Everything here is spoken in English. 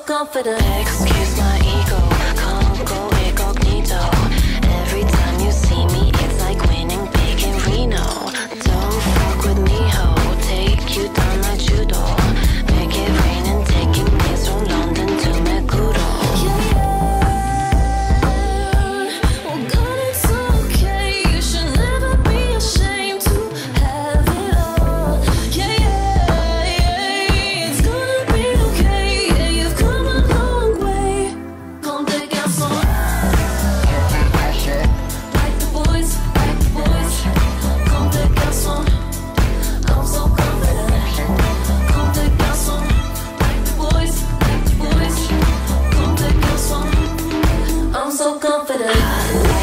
confident. Excuse me. Yeah.